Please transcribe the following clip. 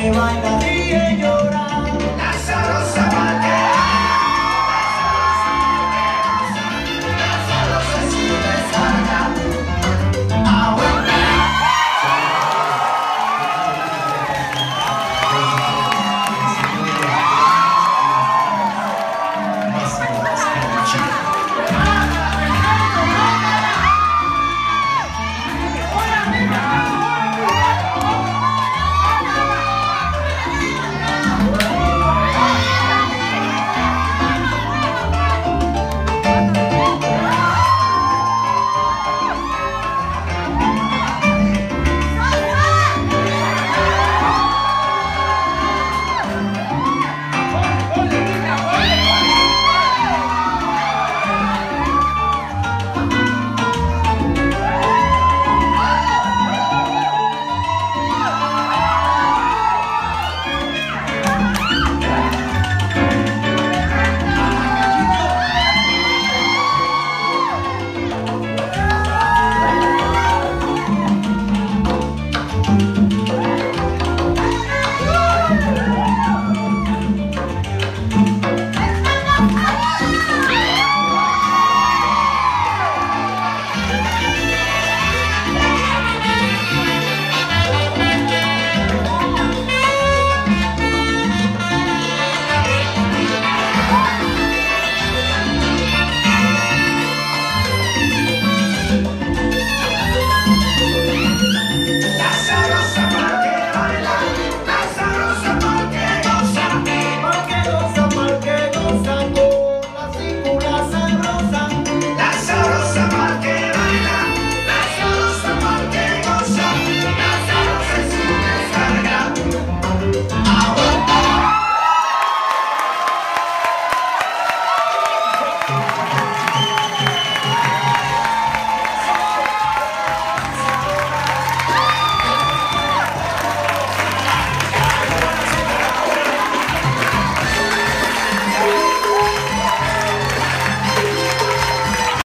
que baila